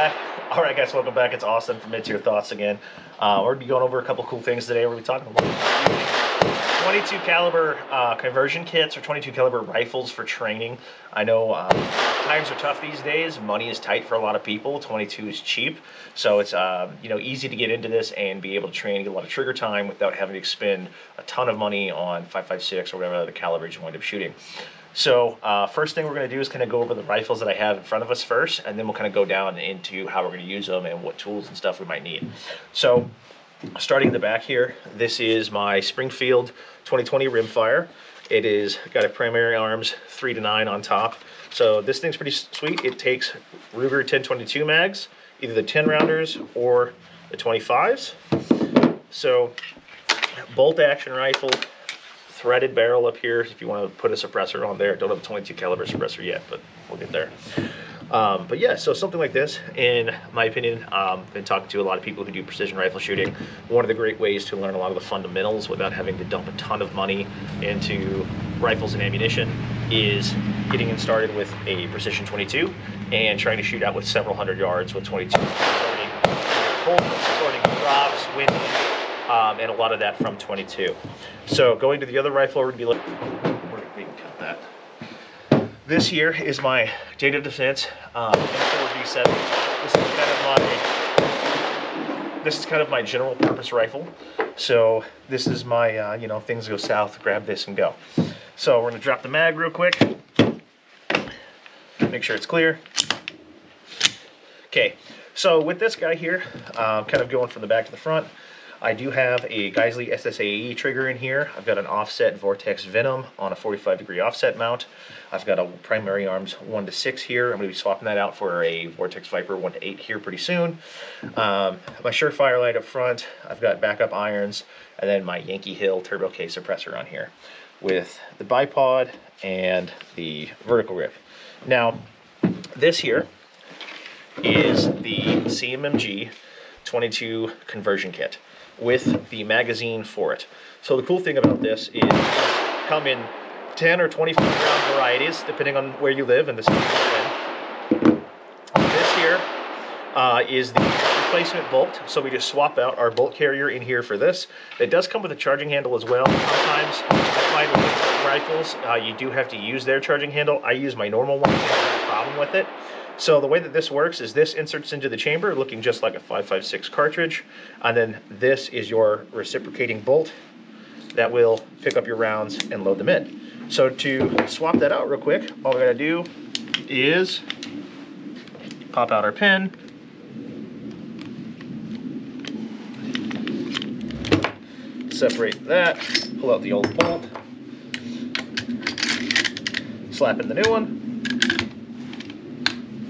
back. All right, guys, welcome back. It's Austin from Mid-Tier Thoughts again. Uh, we're gonna be going over a couple cool things today. We're gonna be talking about 22 caliber uh, conversion kits or 22 caliber rifles for training. I know um, times are tough these days. Money is tight for a lot of people. 22 is cheap, so it's um, you know easy to get into this and be able to train get a lot of trigger time without having to expend a ton of money on 5.56 or whatever other calibers you wind up shooting. So uh, first thing we're going to do is kind of go over the rifles that I have in front of us first, and then we'll kind of go down into how we're going to use them and what tools and stuff we might need. So starting in the back here, this is my Springfield 2020 rimfire. It is got a primary arms 3 to 9 on top. So this thing's pretty sweet. It takes Ruger 1022 mags, either the 10 rounders or the 25s. So bolt action rifle, threaded barrel up here if you want to put a suppressor on there. Don't have a 22 caliber suppressor yet, but we'll get there. Um, but yeah, so something like this, in my opinion, um, been talking to a lot of people who do precision rifle shooting. One of the great ways to learn a lot of the fundamentals without having to dump a ton of money into rifles and ammunition is getting started with a precision 22 and trying to shoot out with several hundred yards with 22. Recording, recording drops, um, and a lot of that from 22. So going to the other rifle, we're gonna be looking, we're gonna cut that. This here is my Daniel Defense um, M4V7. This is kind of my, this is kind of my general purpose rifle. So this is my, uh, you know, things go south, grab this and go. So we're gonna drop the mag real quick. Make sure it's clear. Okay, so with this guy here, um, kind of going from the back to the front, I do have a Geissele SSAE trigger in here. I've got an offset Vortex Venom on a 45 degree offset mount. I've got a primary arms 1 to 6 here. I'm going to be swapping that out for a Vortex Viper 1 to 8 here pretty soon. Um, my Surefire light up front. I've got backup irons and then my Yankee Hill Turbo K suppressor on here with the bipod and the vertical grip. Now, this here is the CMMG 22 conversion kit with the magazine for it. So the cool thing about this is come in 10 or 25 round varieties, depending on where you live and the state. This here uh, is the replacement bolt. So we just swap out our bolt carrier in here for this. It does come with a charging handle as well. Sometimes I find with rifles, uh, you do have to use their charging handle. I use my normal one, I have a problem with it. So the way that this works is this inserts into the chamber looking just like a 5.56 cartridge. And then this is your reciprocating bolt that will pick up your rounds and load them in. So to swap that out real quick, all we gotta do is pop out our pin. Separate that, pull out the old bolt, slap in the new one,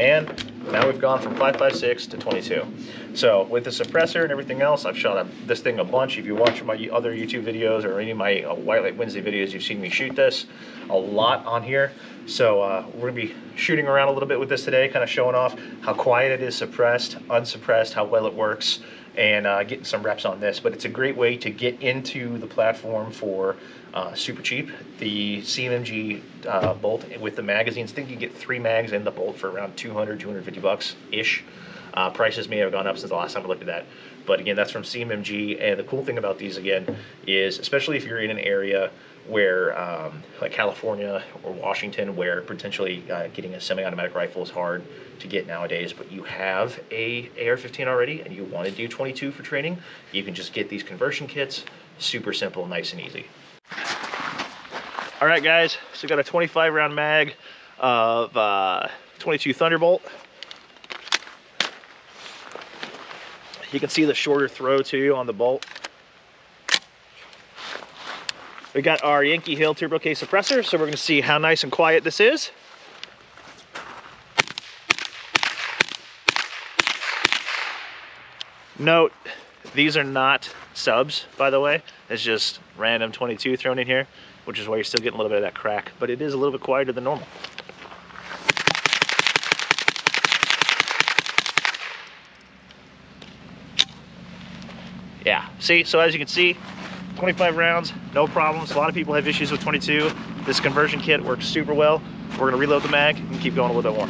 and now we've gone from 5.56 to 22. So with the suppressor and everything else, I've shot this thing a bunch. If you watch my other YouTube videos or any of my uh, White Light Wednesday videos, you've seen me shoot this a lot on here. So uh, we're gonna be shooting around a little bit with this today, kind of showing off how quiet it is suppressed, unsuppressed, how well it works, and uh, getting some reps on this. But it's a great way to get into the platform for uh, super cheap. The CMMG uh, bolt with the magazines, I think you get three mags and the bolt for around 200, 250 bucks ish. Uh, prices may have gone up since the last time I looked at that. But again, that's from CMMG. And the cool thing about these, again, is especially if you're in an area where, um, like California or Washington, where potentially uh, getting a semi-automatic rifle is hard to get nowadays, but you have a AR-15 already and you want to do 22 for training, you can just get these conversion kits. Super simple, nice and easy. All right, guys, so got a 25 round mag of uh, 22 Thunderbolt. You can see the shorter throw too on the bolt. We got our Yankee Hill Turbo K suppressor, so we're gonna see how nice and quiet this is. Note, these are not subs, by the way. It's just random 22 thrown in here, which is why you're still getting a little bit of that crack, but it is a little bit quieter than normal. Yeah, see, so as you can see, 25 rounds, no problems. A lot of people have issues with 22. This conversion kit works super well. We're gonna reload the mag and keep going a little bit more.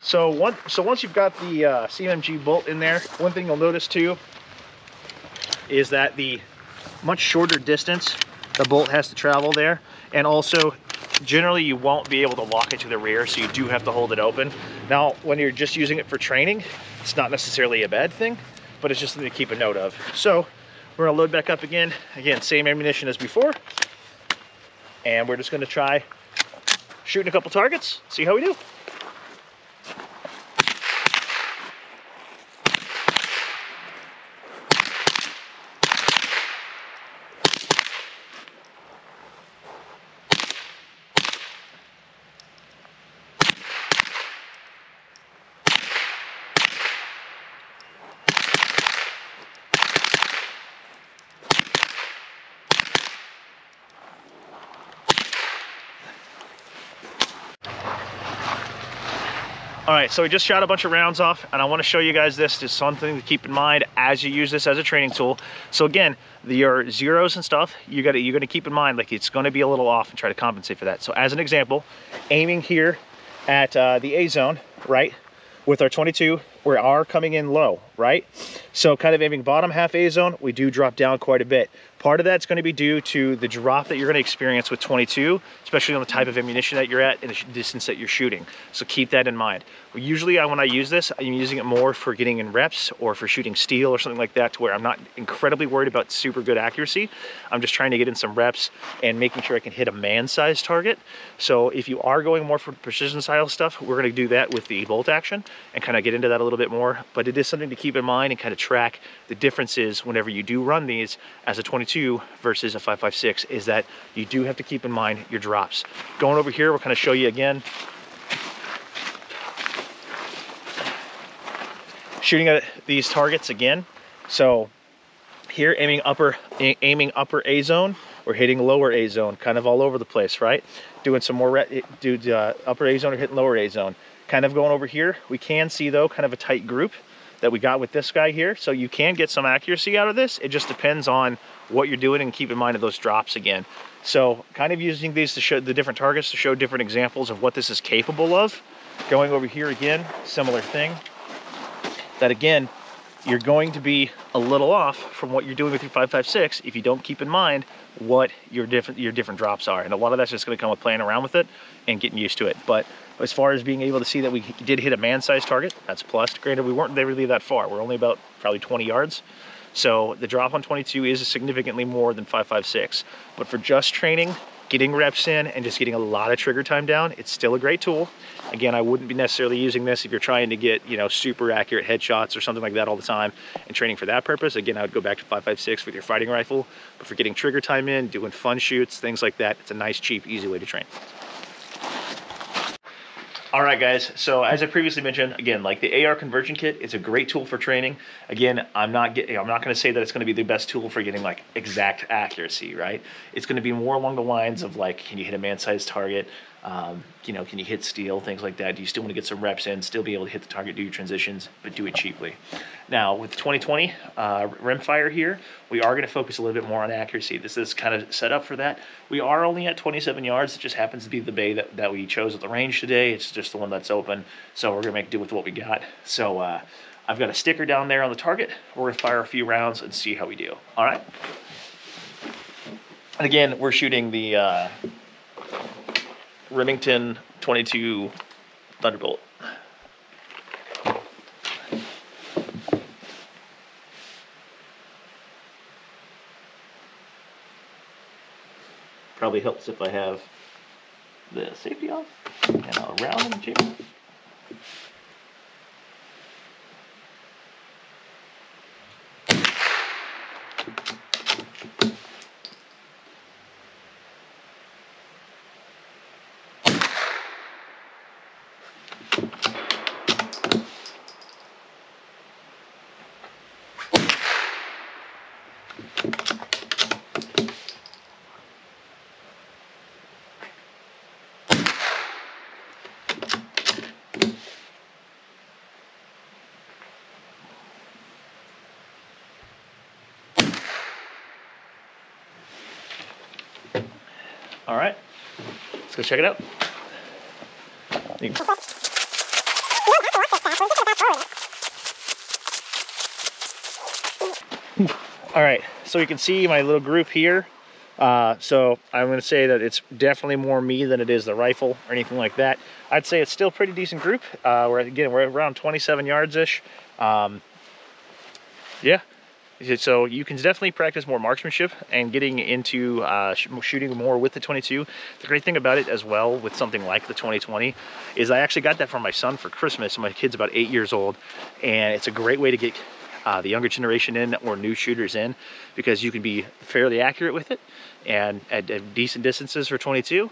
So one, so once you've got the uh, CMMG bolt in there, one thing you'll notice too is that the much shorter distance the bolt has to travel there, and also generally you won't be able to lock it to the rear, so you do have to hold it open. Now, when you're just using it for training, it's not necessarily a bad thing, but it's just something to keep a note of. So we're gonna load back up again. Again, same ammunition as before. And we're just gonna try shooting a couple targets, see how we do. All right, so we just shot a bunch of rounds off and I wanna show you guys this, just something to keep in mind as you use this as a training tool. So again, the, your zeros and stuff, you gotta, you're gonna keep in mind, like it's gonna be a little off and try to compensate for that. So as an example, aiming here at uh, the A zone, right? With our 22, we are coming in low, right? So kind of aiming bottom half A zone, we do drop down quite a bit. Part of that's gonna be due to the drop that you're gonna experience with 22, especially on the type of ammunition that you're at and the distance that you're shooting. So keep that in mind. Usually when I use this, I'm using it more for getting in reps or for shooting steel or something like that to where I'm not incredibly worried about super good accuracy. I'm just trying to get in some reps and making sure I can hit a man-sized target. So if you are going more for precision style stuff, we're gonna do that with the bolt action and kind of get into that a little bit more. But it is something to keep in mind and kind of track the differences whenever you do run these as a 22 versus a 5.56 is that you do have to keep in mind your drops. Going over here, we'll kind of show you again. Shooting at these targets again. So here aiming upper aiming upper A zone, we're hitting lower A zone, kind of all over the place, right? Doing some more do uh, upper A zone or hitting lower A zone. Kind of going over here. We can see though kind of a tight group that we got with this guy here. So you can get some accuracy out of this. It just depends on what you're doing and keep in mind of those drops again. So kind of using these to show the different targets to show different examples of what this is capable of. Going over here again, similar thing. That again, you're going to be a little off from what you're doing with your 5.56 if you don't keep in mind what your different your different drops are. And a lot of that's just going to come with playing around with it and getting used to it. But as far as being able to see that we did hit a man-sized target, that's plus. Granted, we weren't really that far. We're only about probably 20 yards. So the drop on 22 is significantly more than 5.56. But for just training, getting reps in and just getting a lot of trigger time down, it's still a great tool. Again, I wouldn't be necessarily using this if you're trying to get, you know, super accurate headshots or something like that all the time and training for that purpose. Again, I would go back to 5.56 with your fighting rifle, but for getting trigger time in, doing fun shoots, things like that, it's a nice, cheap, easy way to train. All right, guys. So as I previously mentioned, again, like the AR conversion kit is a great tool for training. Again, I'm not getting, I'm not going to say that it's going to be the best tool for getting like exact accuracy, right? It's going to be more along the lines of like, can you hit a man-sized target? Um, you know, can you hit steel, things like that? Do you still want to get some reps in, still be able to hit the target, do your transitions, but do it cheaply? Now, with 2020 uh, rimfire here, we are going to focus a little bit more on accuracy. This is kind of set up for that. We are only at 27 yards. It just happens to be the bay that, that we chose at the range today. It's just the one that's open, so we're going to make do with what we got. So uh, I've got a sticker down there on the target. We're going to fire a few rounds and see how we do. All right? And again, we're shooting the... Uh, Remington 22 Thunderbolt. Probably helps if I have the safety off and I'll round the chair. All right, let's go check it out. All right, so you can see my little group here. Uh, so I'm going to say that it's definitely more me than it is the rifle or anything like that. I'd say it's still pretty decent group. Uh, we're again we're around 27 yards ish. Um, yeah, so you can definitely practice more marksmanship and getting into uh, sh shooting more with the 22. The great thing about it as well with something like the 2020 is I actually got that from my son for Christmas. My kid's about eight years old and it's a great way to get uh, the younger generation in or new shooters in because you can be fairly accurate with it and at, at decent distances for 22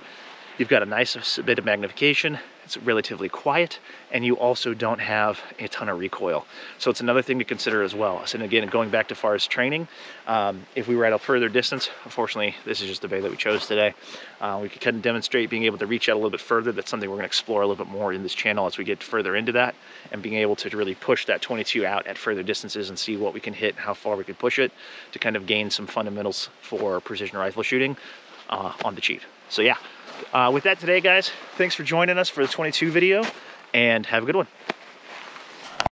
You've got a nice bit of magnification, it's relatively quiet, and you also don't have a ton of recoil. So it's another thing to consider as well. So again, going back to far as training, um, if we were at a further distance, unfortunately, this is just the bay that we chose today. Uh, we could kind of demonstrate being able to reach out a little bit further. That's something we're gonna explore a little bit more in this channel as we get further into that and being able to really push that 22 out at further distances and see what we can hit, and how far we can push it to kind of gain some fundamentals for precision rifle shooting uh, on the cheap. So yeah, uh, with that today, guys, thanks for joining us for the 22 video and have a good one.